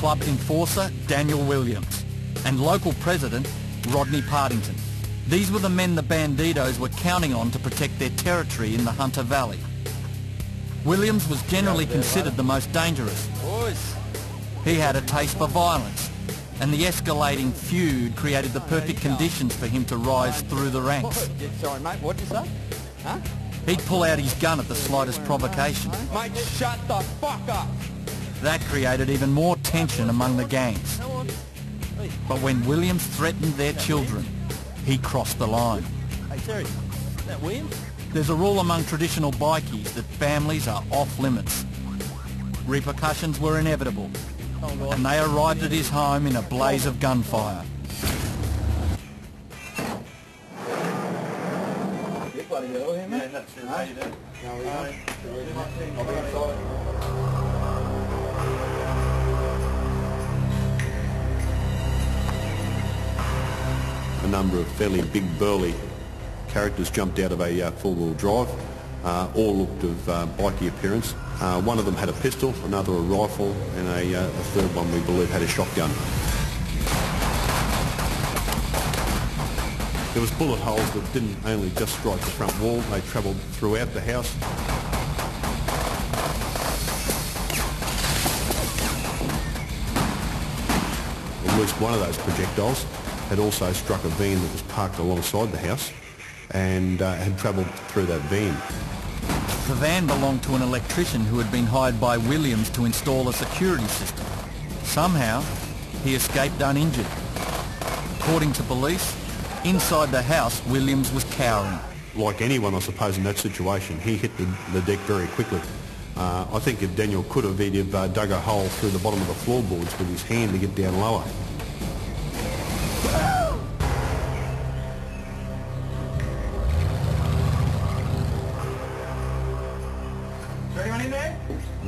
club enforcer Daniel Williams and local president Rodney Partington. These were the men the Bandidos were counting on to protect their territory in the Hunter Valley. Williams was generally considered the most dangerous. He had a taste for violence, and the escalating feud created the perfect conditions for him to rise through the ranks. Sorry, mate, what did you say? Huh? He'd pull out his gun at the slightest provocation. Mate, shut the fuck up! That created even more tension among the gangs. But when Williams threatened their children, he crossed the line. Hey, Terry, is that Williams? There's a rule among traditional bikies that families are off limits. Repercussions were inevitable, and they arrived at his home in a blaze of gunfire. A number of fairly big burly characters jumped out of a uh, four-wheel drive. Uh, all looked of uh, bikey appearance. Uh, one of them had a pistol, another a rifle, and a, uh, a third one we believe had a shotgun. There was bullet holes that didn't only just strike the front wall, they travelled throughout the house. At least one of those projectiles had also struck a van that was parked alongside the house and uh, had travelled through that van. The van belonged to an electrician who had been hired by Williams to install a security system. Somehow, he escaped uninjured. According to police, inside the house, Williams was cowering. Like anyone, I suppose, in that situation, he hit the, the deck very quickly. Uh, I think if Daniel could have, he'd have uh, dug a hole through the bottom of the floorboards with his hand to get down lower.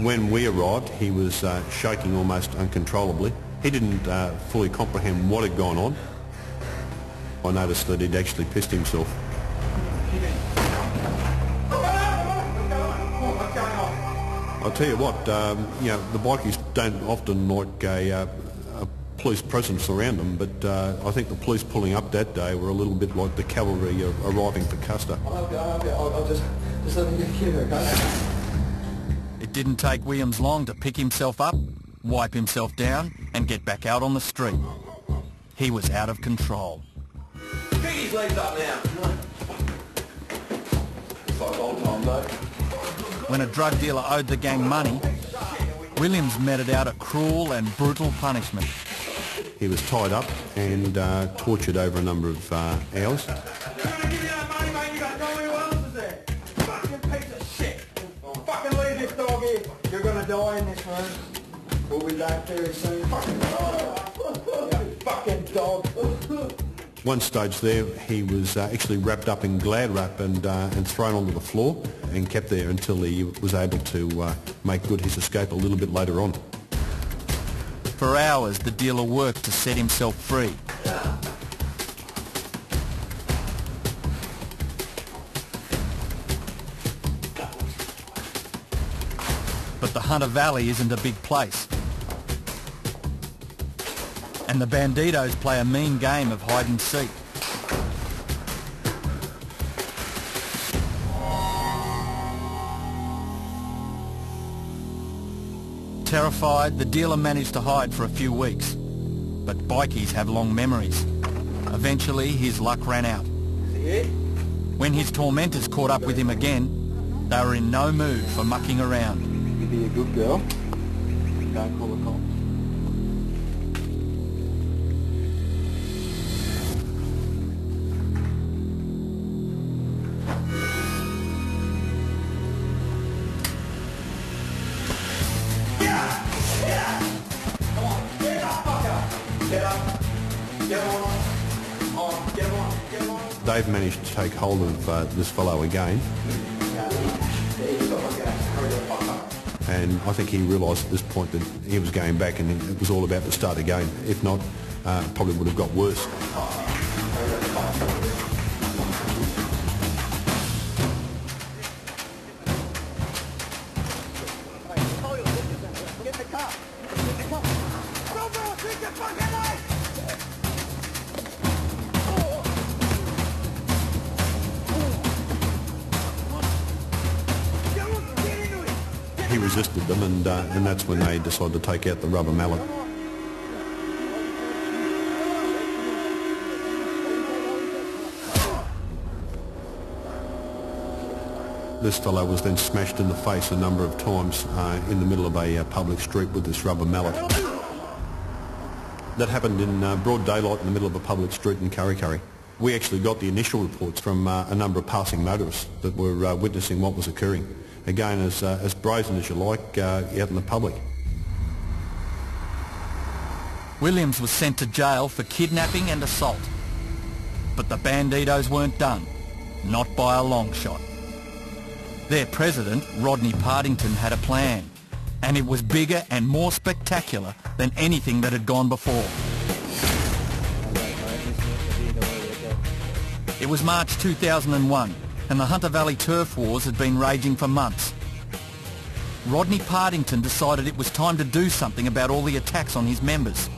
When we arrived, he was uh, shaking almost uncontrollably. He didn't uh, fully comprehend what had gone on. I noticed that he'd actually pissed himself. I'll tell you what, um, you know, the bikies don't often like a, uh, a police presence around them, but uh, I think the police pulling up that day were a little bit like the cavalry arriving for Custer. I'll just, just let me get here, okay? It didn't take Williams long to pick himself up, wipe himself down, and get back out on the street. He was out of control. Pick his legs up now. It's like old time, though. When a drug dealer owed the gang money, Williams meted out a cruel and brutal punishment. He was tied up and uh, tortured over a number of uh, hours. You're gonna die in this room. We'll be back very soon. Fucking dog. Fucking dog. One stage there, he was uh, actually wrapped up in glad wrap and, uh, and thrown onto the floor and kept there until he was able to uh, make good his escape a little bit later on. For hours, the dealer worked to set himself free. But the Hunter Valley isn't a big place. And the Bandidos play a mean game of hide and seek. Terrified, the dealer managed to hide for a few weeks. But bikies have long memories. Eventually, his luck ran out. When his tormentors caught up with him again, they were in no mood for mucking around. You be a good girl. Don't call the cops. Dave managed to take hold of uh, this fellow again and I think he realised at this point that he was going back and it was all about to start again. If not, uh, probably would have got worse. Resisted them and, uh, and that's when they decided to take out the rubber mallet. This fellow was then smashed in the face a number of times uh, in the middle of a uh, public street with this rubber mallet. That happened in uh, broad daylight in the middle of a public street in Kurri Kurri. We actually got the initial reports from uh, a number of passing motorists that were uh, witnessing what was occurring. Again, as, uh, as brazen as you like, uh, out in the public. Williams was sent to jail for kidnapping and assault. But the Bandidos weren't done. Not by a long shot. Their president, Rodney Partington, had a plan. And it was bigger and more spectacular than anything that had gone before. It was March 2001, and the Hunter Valley turf wars had been raging for months. Rodney Partington decided it was time to do something about all the attacks on his members.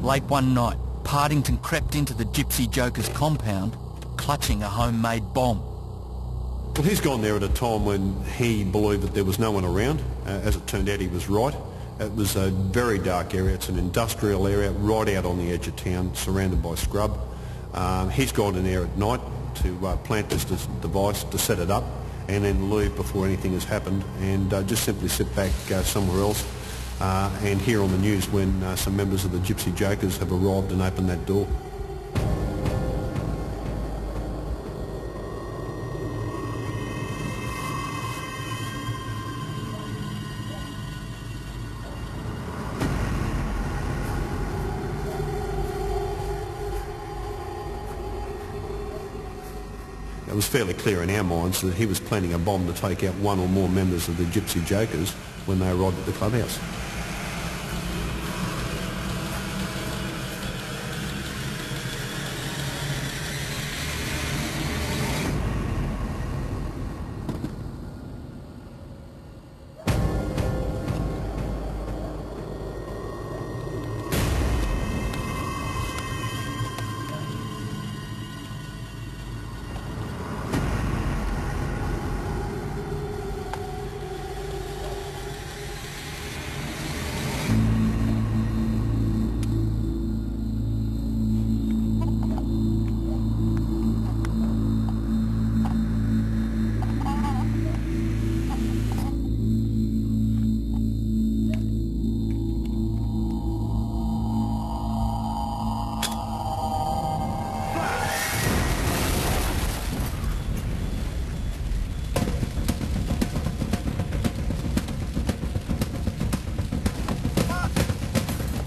Late one night, Partington crept into the Gypsy Joker's compound, clutching a homemade bomb. Well, he's gone there at a time when he believed that there was no one around. Uh, as it turned out, he was right. It was a very dark area. It's an industrial area right out on the edge of town, surrounded by scrub. Um, he's gone in there at night to uh, plant this, device, to set it up, and then leave before anything has happened, and uh, just simply sit back uh, somewhere else uh, and hear on the news when uh, some members of the Gypsy Jokers have arrived and opened that door. It was fairly clear in our minds that he was planning a bomb to take out one or more members of the Gypsy Jokers when they arrived at the clubhouse.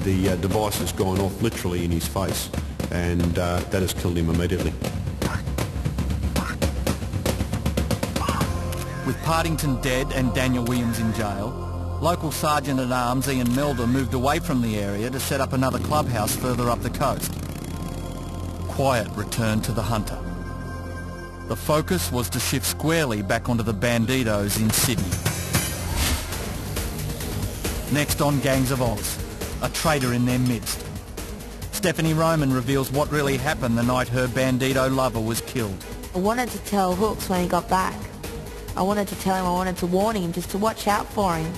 The uh, device has gone off literally in his face and uh, that has killed him immediately. With Partington dead and Daniel Williams in jail, local Sergeant-at-Arms Ian Melder moved away from the area to set up another clubhouse further up the coast. Quiet returned to the Hunter. The focus was to shift squarely back onto the Bandidos in Sydney. Next on Gangs of Oz, a traitor in their midst. Stephanie Roman reveals what really happened the night her Bandido lover was killed. I wanted to tell Hooks when he got back. I wanted to tell him, I wanted to warn him just to watch out for him.